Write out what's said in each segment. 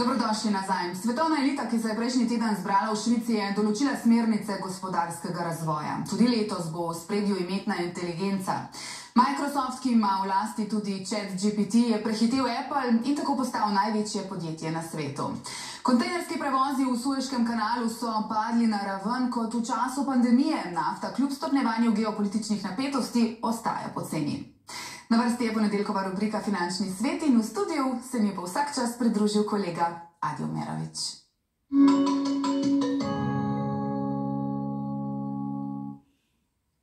Dobrodošli nazaj. Svetovna elita, ki se je prejšnji teden zbrala v Švici, je določila smernice gospodarskega razvoja. Tudi letos bo v spredju imetna inteligenca. Microsoft, ki ima v lasti tudi ChatGPT, je prehitel Apple in tako postal največje podjetje na svetu. Kontejnerski prevozi v Sueškem kanalu so padli na raven kot v času pandemije. Nafta kljub stopnevanju geopolitičnih napetosti ostaja poceni. Na vrsti je ponedeljkova rubrika Finančni svet in v studiu se mi bo vsak čas pridružil kolega Adjo Merovič.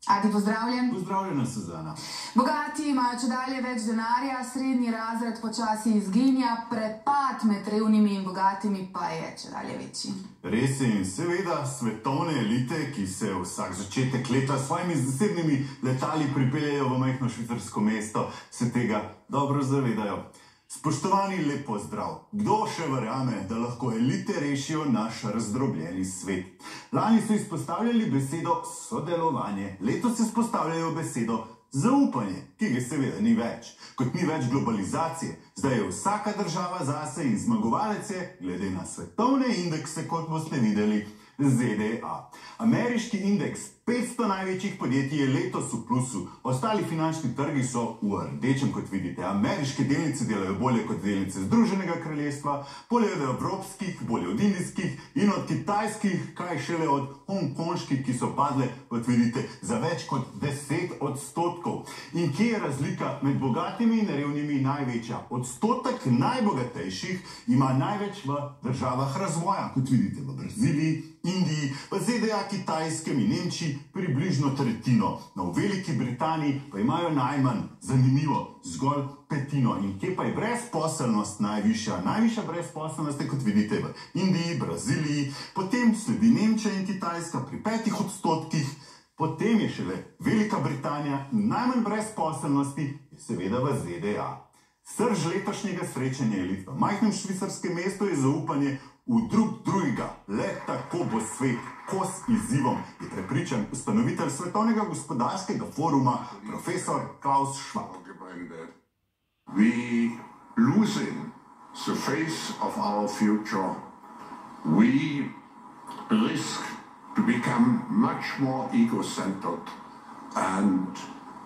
Adi, pozdravljen. Pozdravljena, Suzana. Bogati imajo če dalje več denarja, srednji razred počasi izginja, prepad med revnimi in bogatimi pa je če dalje večji. Res je in seveda svetovne elite, ki se vsak začetek leta s svojimi zasebnimi letali pripeljejo v majhno švicarsko mesto, se tega dobro zavedajo. Spoštovani, lepo zdrav. Kdo še verjame, da lahko elite rešijo naš razdrobljeni svet? Lani so izpostavljali besedo sodelovanje, letos izpostavljajo besedo zaupanje, ki ga seveda ni več. Kot ni več globalizacije, zdaj je vsaka država zase in zmagovalec je, glede na svetovne indekse, kot boste videli, ZDA. Ameriški indeks 500 največjih podjetij je letos v plusu, ostali finančni trgi so v rdečem, kot vidite. Ameriške delnice delajo bolje kot delnice Združenega kraljestva, bolje od evropskih, bolje od indijskih in od kitajskih, kaj šele od hongkonških, ki so padle, kot vidite, za več kot 10 odstotkov. In kje je razlika med bogatimi in revnimi največja? Odstotek najbogatejših ima največ v državah razvoja, kot vidite v Braziliji, ZDA, Kitajskem in Nemčiji približno tretjino. No, v Veliki Britaniji pa imajo najmanj, zanimivo, zgolj petino. In kje pa je brezposelnost najvišja? Najvišja brezposelnost je, kot vidite, v Indiji, Braziliji, potem sledi Nemčija in Kitajska pri petih odstotkih, potem je šele Velika Britanija in najmanj brezposelnosti je seveda v ZDA. Srž letošnjega srečanja elit v majhnem švicarskem mestu je zaupanje v drug drugega. Le tako bo svet kos izzivom, je prepričan ustanovitelj Svetovnega gospodarskega foruma, profesor Klaus Schwab. We losing the face of our future. We risk to become much more ego-centered and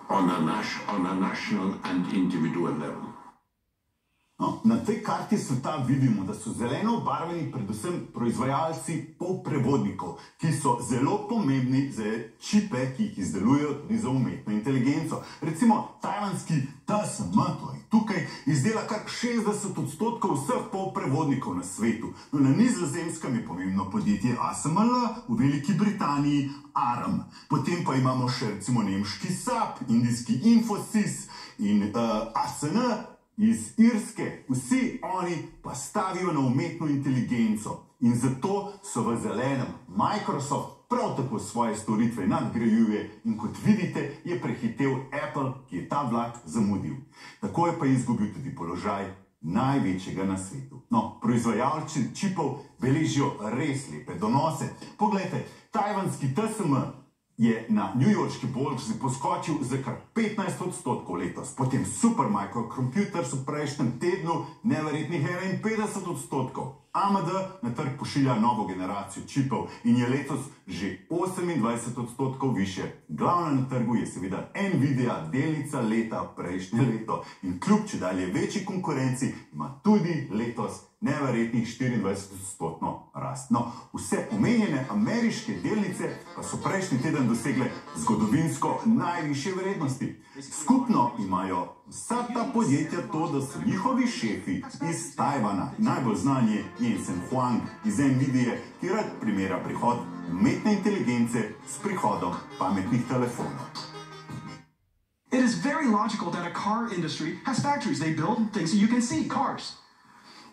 on a, on a national and individual level. No, na tej karti sveta vidimo, da so zeleno obarvani predvsem proizvajalci polprevodnikov, ki so zelo pomembni za čipe, ki jih izdelujejo tudi za umetno inteligenco. Recimo tajvanski TSM, to je tukaj, izdela kar 60 odstotkov vseh polprevodnikov na svetu. No, na nizozemskem je pomembno podjetje ASML, v Veliki Britaniji ARM. Potem pa imamo še recimo nemški SAP, indijski Infosys in uh, ASN, iz Irske, vsi oni pa stavijo na umetno inteligenco in zato so v zelenem Microsoft prav tako svoje storitve nadgrajuje in kot vidite je prehitev Apple, ki je ta vlak zamudil. Tako je pa izgubil tudi položaj največjega na svetu. No, proizvajalci čipov beležijo res lepe donose. Poglejte, tajvanski TSM je na New Yorkski borzi poskočil za kar 15 odstotkov letos, potem Super Microcomputers v prejšnjem tednu neverjetnih 51 odstotkov. AMD na trg pošilja novo generacijo čipov in je letos že 28 odstotkov više. Glavna na trgu je seveda Nvidia, delnica leta prejšnje leto in kljub če dalje večji konkurenci ima tudi letos neverjetnih 24 odstotno rast. No, vse omenjene ameriške delnice pa so prejšnji teden dosegle zgodovinsko najviše vrednosti. Skupno imajo vsa ta podjetja to, da so njihovi šefi iz Tajvana, najbolj znanje Jensen Huang iz Nvidia, ki rad primera prihod umetne inteligence s prihodom pametnih telefonov. It is very logical that a car industry has factories. They build things that you can see, cars.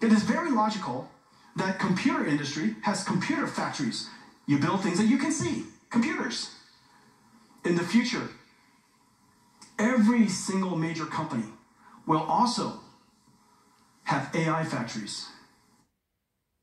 It is very logical that computer industry has computer factories. You build things that you can see, computers. In the future, every single major company will also have AI factories.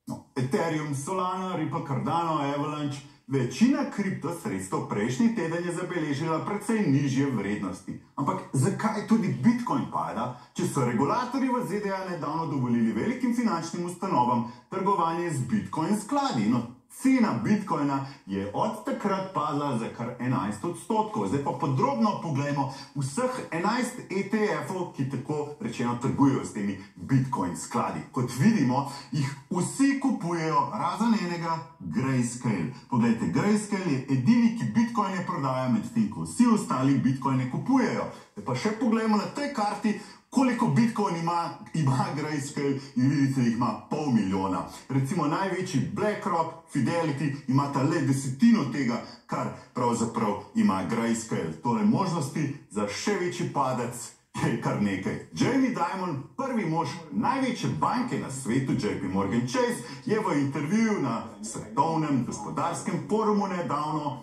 No, Ethereum, Solana, Ripple, Cardano, Avalanche, Večina kriptosredstev prejšnji teden je zabeležila precej nižje vrednosti. Ampak zakaj tudi Bitcoin pada, če so regulatorji v ZDA nedavno dovolili velikim finančnim ustanovam trgovanje z Bitcoin skladi? No, Cena bitcoina je od takrat padla za kar 11 odstotkov. Zdaj pa podrobno pogledamo vseh 11 ETF-ov, ki tako rečeno trgujejo s temi bitcoin skladi. Kot vidimo, jih vsi kupujejo, razen enega, Grayscale. Poglejte, Grayscale je edini, ki bitcoine prodaja, medtem ko vsi ostali bitcoine kupujejo. Zdaj pa še pogledamo na tej karti koliko bitcoin ima, ima Grayscale in vidite, jih ima pol milijona. Recimo največji BlackRock, Fidelity ima ta le desetino tega, kar pravzaprav ima Grayscale. Tole možnosti za še večji padec je kar nekaj. Jamie Dimon, prvi mož največje banke na svetu, JP Morgan Chase, je v intervjuju na svetovnem gospodarskem forumu nedavno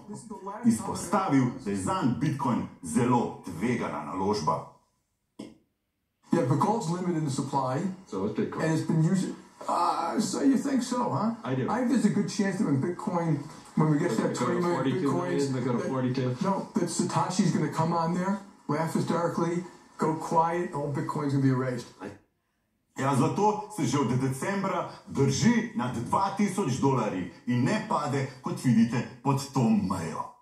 izpostavil, da je zanj bitcoin zelo tvegana naložba. Yeah, but gold's limited in supply. So is Bitcoin. And it's been used. Uh, so you think so, huh? I do. I think there's a good chance that when Bitcoin, when we get to that They go 20 to million 42 Bitcoins, million, they go to that- 42. no, that Satoshi's going to come on there, laugh hysterically, go quiet, all Bitcoin's going to be erased. Ja, zato se že od decembra drži nad 2000 dolarji in ne pade, kot vidite, pod to mejo.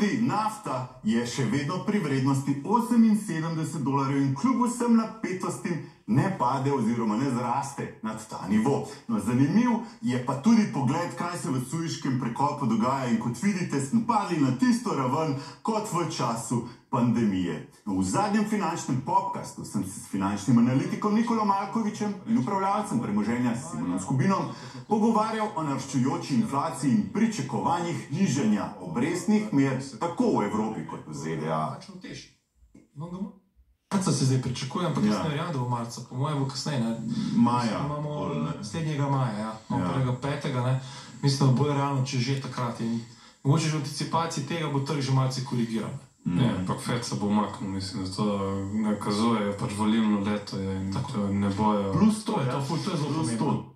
Tudi nafta je še vedno pri vrednosti 78 dolarjev in kljub vsem napetostim ne pade oziroma ne zraste nad ta nivo. No, zanimiv je pa tudi pogled, kaj se v Sujiškem prekopu dogaja in kot vidite, smo padli na tisto raven kot v času pandemije. No, v zadnjem finančnem podkastu sem se s finančnim analitikom Nikolom Malkovičem in upravljalcem premoženja Simonom Skubinom pogovarjal o naraščujoči inflaciji in pričakovanjih nižanja obrestnih mer tako v Evropi kot v ZDA. Pač. Marca se zdaj pričakuje, ampak Ja. ne verjamem, da bo marca, po mojem bo kasneje. Ne? Maja, Imamo naslednjega maja, ja. Ja. ja. prvega petega, ne? mislim, da bo realno, če že takrat. In mogoče že v anticipaciji tega bo trg že malce korigiral. Ne, ampak Fed se bo umaknil, mislim, da to nakazuje pač volilno leto je in tako ne bojo. Plus to, To je ja. to, ful, to je zelo Plus to.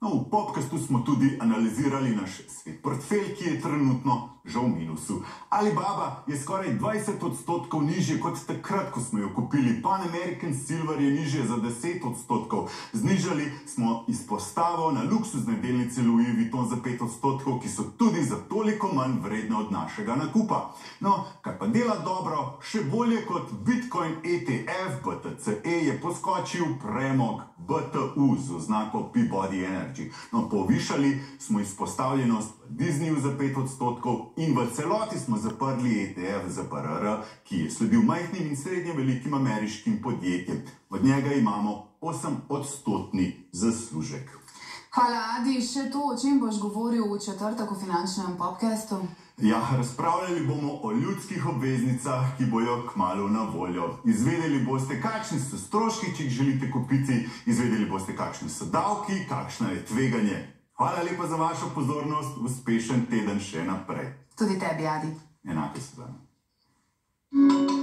No, v podkastu smo tudi analizirali naš svet portfelj, ki je trenutno že v minusu. Alibaba je skoraj 20 odstotkov nižje kot takrat, ko smo jo kupili. Pan American Silver je nižje za 10 odstotkov. Znižali smo izpostavo na luksuzne delnice Louis Vuitton za 5 odstotkov, ki so tudi za toliko manj vredne od našega nakupa. No, kar pa dela dobro, še bolje kot Bitcoin ETF BTCE je poskočil premog BTU z oznako Peabody Energy. No, povišali smo izpostavljenost Disneyju za 5 odstotkov in v celoti smo zaprli ETF za PRR, ki je sledil majhnim in srednje velikim ameriškim podjetjem. Od njega imamo 8 odstotni zaslužek. Hvala, Adi. Še to, o čem boš govoril v četrtek v finančnem podkastu? Ja, razpravljali bomo o ljudskih obveznicah, ki bojo kmalo na voljo. Izvedeli boste, kakšni so stroški, če jih želite kupiti, izvedeli boste, kakšni so davki, kakšno je tveganje. Hvala lepa za vašo pozornost, uspešen teden še naprej. Tudi tebi, Adi. Enako se vam.